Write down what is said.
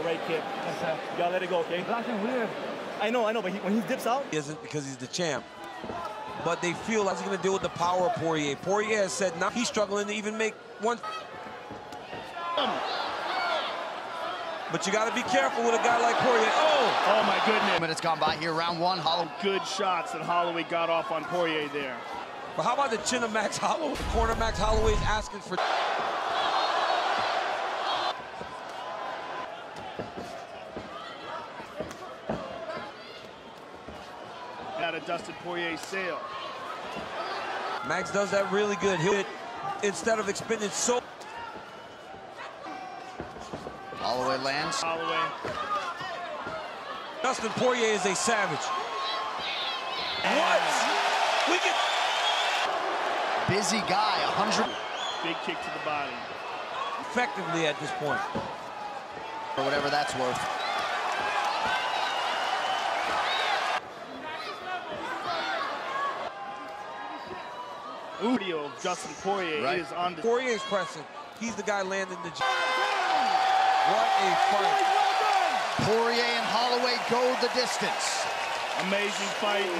a right kick. Yes, sir. You gotta let it go, okay? It's acting weird. I know, I know, but he, when he dips out, He isn't because he's the champ. But they feel like he's going to deal with the power of Poirier. Poirier has said now he's struggling to even make one. But you got to be careful with a guy like Poirier. Oh! Oh my goodness. Minutes gone by here, round one. Hollow. Good shots that Holloway got off on Poirier there. But how about the chin of Max Holloway? The corner Max Holloway is asking for. Out of Dustin Poirier's sail. Max does that really good. He'll hit, instead of expending so. Holloway lands. Holloway. Dustin Poirier is a savage. What? We can. Busy guy, 100. Big kick to the body. Effectively at this point. For whatever that's worth. Video of Dustin Poirier Right. is on the Poirier's pressing. He's the guy landing the. j- What a fight. Poirier and Holloway go the distance. amazing fight.